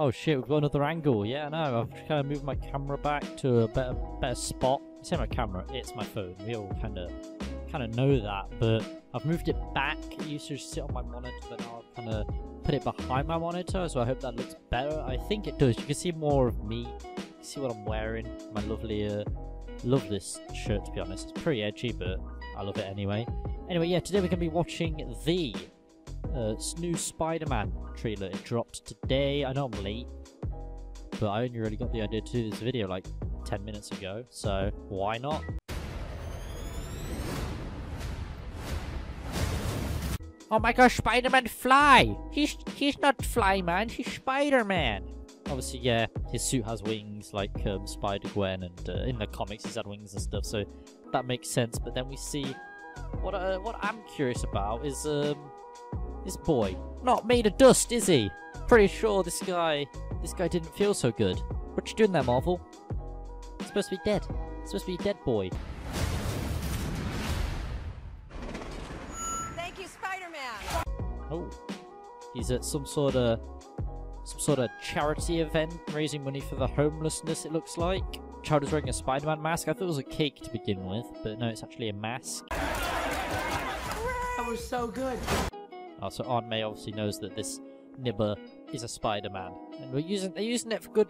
Oh shit, we've got another angle. Yeah, no, I've kind of moved my camera back to a better better spot. I say my camera, it's my phone. We all kind of kind of know that, but I've moved it back. It used to sit on my monitor, but now I've kind of put it behind my monitor, so I hope that looks better. I think it does. You can see more of me. See what I'm wearing. My lovely, uh, love this shirt to be honest. It's pretty edgy, but I love it anyway. Anyway, yeah, today we're going to be watching the uh, new Spider-Man trailer. It dropped today. I know I'm late, but I only really got the idea to do this video like 10 minutes ago, so why not? Oh my gosh, Spider-Man fly! He's he's not Flyman, he's Spider-Man! Obviously, yeah, his suit has wings like um, Spider-Gwen, and uh, in the comics he's had wings and stuff, so that makes sense. But then we see what uh, what I'm curious about is um this boy not made of dust, is he? Pretty sure this guy this guy didn't feel so good. What you doing there, Marvel? He's supposed to be dead. He's supposed to be a dead boy. Thank you, Spider-Man. Oh, he's at some sort of some sort of charity event raising money for the homelessness. It looks like. Child is wearing a Spider-Man mask. I thought it was a cake to begin with, but no, it's actually a mask. That was so good. Oh, so Aunt May obviously knows that this nibber is a Spider-Man, and we're using they're using it for good,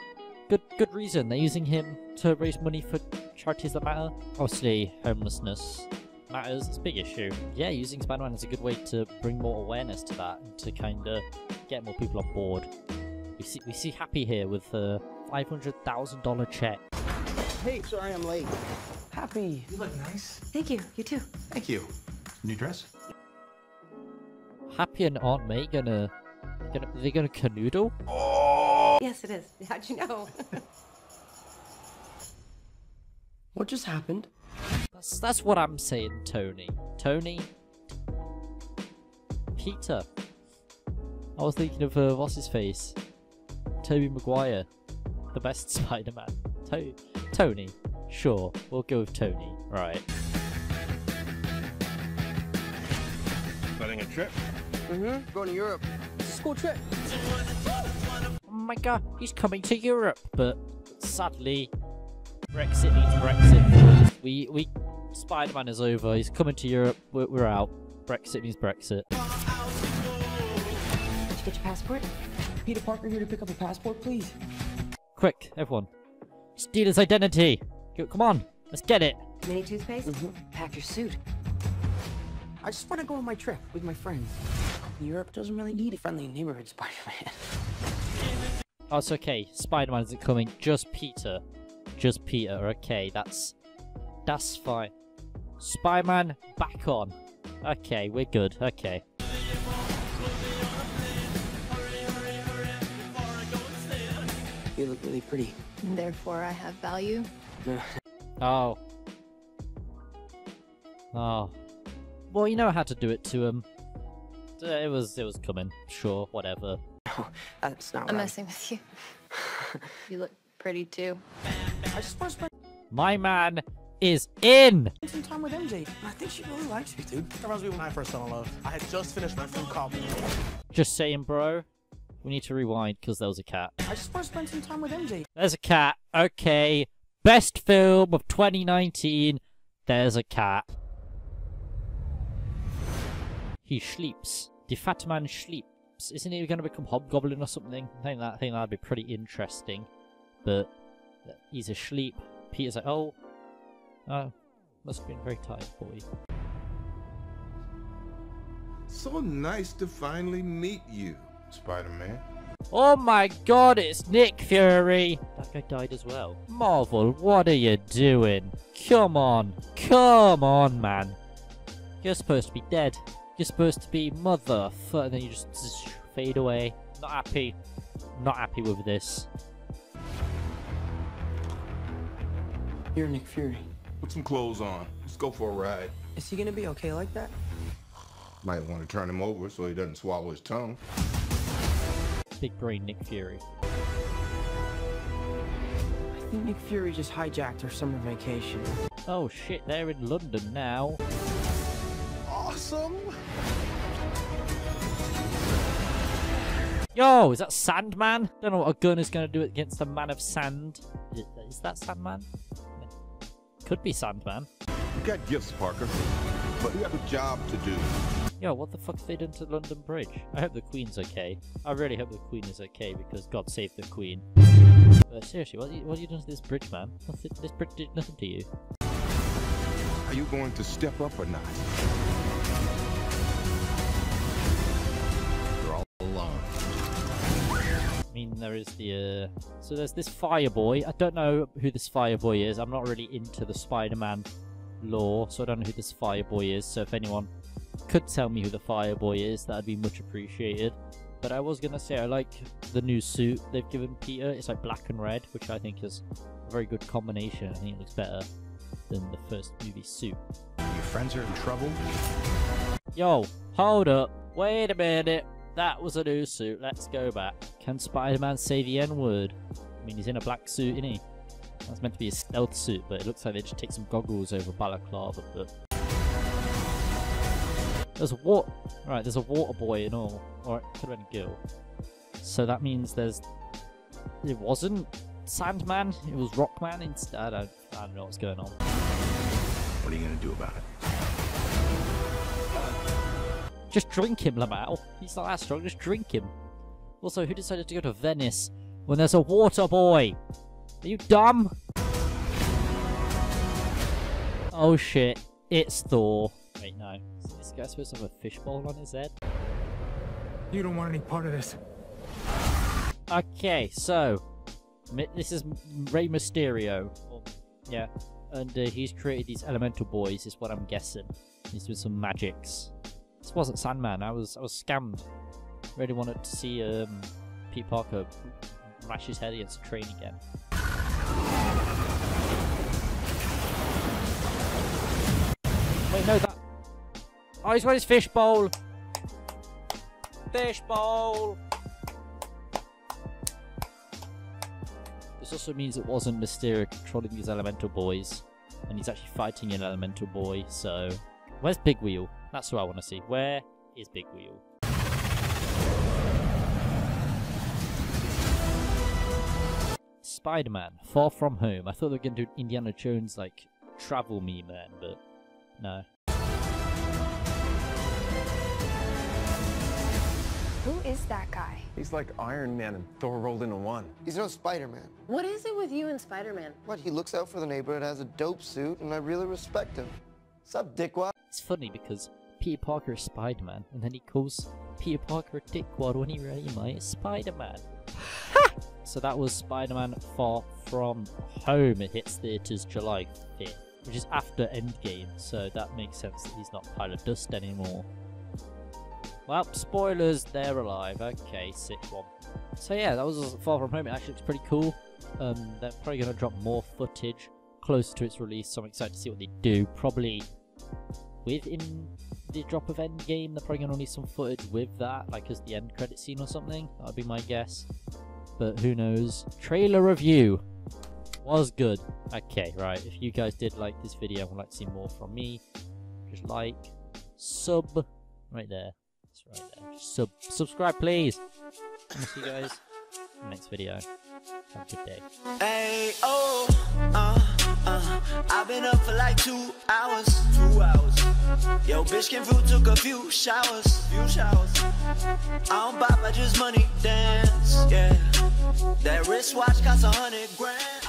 good, good reason. They're using him to raise money for charities that matter. Obviously, homelessness matters. It's a big issue. Yeah, using Spider-Man is a good way to bring more awareness to that and to kind of get more people on board. We see we see Happy here with a five hundred thousand dollar check. Hey, sorry I'm late. Happy. You look nice. Thank you. You too. Thank you. New dress? Happy and Aunt May gonna gonna they gonna canoodle? Yes, it is. How'd you know? What just happened? That's that's what I'm saying, Tony. Tony. Peter. I was thinking of uh, what's his face, Tobey Maguire, the best Spider-Man. To- Tony. Sure, we'll go with Tony. Right. Planning a trip? Mm-hmm. Going to Europe. It's a school trip. Oh my god, he's coming to Europe, but sadly, Brexit needs Brexit. We we Spider-Man is over. He's coming to Europe. We're, we're out. Brexit means Brexit. Did you get your passport? Peter Parker here to pick up a passport, please. Quick, everyone, steal his identity. Come on, let's get it. Mini toothpaste? Mhm. Pack your suit. I just want to go on my trip with my friends. Europe doesn't really need a friendly neighborhood Spider-Man. Oh, it's okay. Spider-Man isn't coming. Just Peter. Just Peter. Okay, that's that's fine. Spider-Man back on. Okay, we're good. Okay. you look really pretty. Therefore, I have value. Oh. Oh. Well, you know how to do it to him. Uh, It was it was coming. Sure, whatever. That's not I'm right. messing with you. you look pretty too. I just want to spend My man is in. some time with MJ. I think she really likes me, dude. That reminds me when I first fell in love. I had just finished my film copy. Just saying, bro. We need to rewind because there was a cat. I just want to spend some time with MJ. There's a cat. Okay. Best film of 2019. There's a cat. He sleeps. The fat man sleeps. Isn't he going to become Hobgoblin or something? I think that I think that'd be pretty interesting. But uh, he's asleep. Peter's like, oh, oh, must have been very tired boy. So nice to finally meet you, Spider-Man. Oh my god, it's Nick Fury! That guy died as well. Marvel, what are you doing? Come on. Come on, man. You're supposed to be dead. You're supposed to be mother. And then you just, just fade away. Not happy. Not happy with this. You're Nick Fury. Put some clothes on. Let's go for a ride. Is he gonna be okay like that? Might want to turn him over so he doesn't swallow his tongue. Big brain Nick Fury. I think Nick Fury just hijacked our summer vacation. Oh shit, they're in London now. Awesome! Yo, is that Sandman? Don't know what a gun is going to do against a man of sand. Is, is that Sandman? Could be Sandman. You got gifts, Parker, but you have a job to do. Yo, what the fuck have they done to London Bridge? I hope the Queen's okay. I really hope the Queen is okay because God save the Queen. But seriously, what, you, what have you done to this bridge, man? Nothing, this bridge did nothing to you. Are you going to step up or not? There is the, uh... So there's this Fireboy. I don't know who this Fireboy is. I'm not really into the Spider-Man lore, so I don't know who this Fireboy is. So if anyone could tell me who the Fireboy is, that'd be much appreciated. But I was gonna say I like the new suit they've given Peter. It's like black and red, which I think is a very good combination. I think it looks better than the first movie suit. Your friends are in trouble? Yo, hold up. Wait a minute. That was a new suit. Let's go back. Can Spider-Man say the N-word? I mean, he's in a black suit, isn't he? That's meant to be a stealth suit, but it looks like they just take some goggles over balaclava. But there's a water. Right, there's a water boy and all. Or it could have been a girl. So that means there's. It wasn't Sandman. It was Rockman instead. I don't, I don't know what's going on. What are you gonna do about it? Just drink him, Lamau. He's not that strong. Just drink him. Also, who decided to go to Venice when there's a water boy? Are you dumb? Oh shit! It's Thor. Wait, no. Is this guy supposed to have a fishbowl on his head? You don't want any part of this. Okay, so this is Rey Mysterio. Or- yeah, and uh, he's created these elemental boys. Is what I'm guessing. He's doing some magics. This wasn't Sandman. I was I was scammed. Really wanted to see um, Pete Parker mash his head against a train again. Wait, no, that. Oh, he's got his fishbowl. Fishbowl. This also means it wasn't Mysterio controlling these elemental boys, and he's actually fighting an elemental boy. So, where's Big Wheel? That's who I want to see. Where is Big Wheel? Spider-Man, Far From Home. I thought they were going to do Indiana Jones like travel me man, but no. Who is that guy? He's like Iron Man and Thor rolled into one. He's no Spider-Man. What is it with you and Spider-Man? What, he looks out for the neighborhood, has a dope suit, and I really respect him. Sup, dickwad? It's funny because Peter Parker is Spider-Man, and then he calls Peter Parker a dickwad when he really might is Spider-Man. So that was Spider-Man Far From Home. It hits theaters July 5th, which is after Endgame, so that makes sense that he's not Pile of Dust anymore. Well, spoilers, they're alive. Okay, sick one. So yeah, that was Far From Home. It actually looks pretty cool. Um, they're probably going to drop more footage closer to its release, so I'm excited to see what they do. Probably within the drop of Endgame, they're probably going to release some footage with that, like as the end credit scene or something. That would be my guess. But who knows? Trailer review was good. Okay, right. If you guys did like this video and would like to see more from me, just like, sub, right there. That's right there. Just sub, subscribe, please. See you guys next video. Have a good day. Hey, oh, uh, uh, I've been up for like two hours, two hours. Yo, bitch came through, took a few showers, few showers. I don't buy my just money dance, yeah. That wristwatch costs a hundred grand.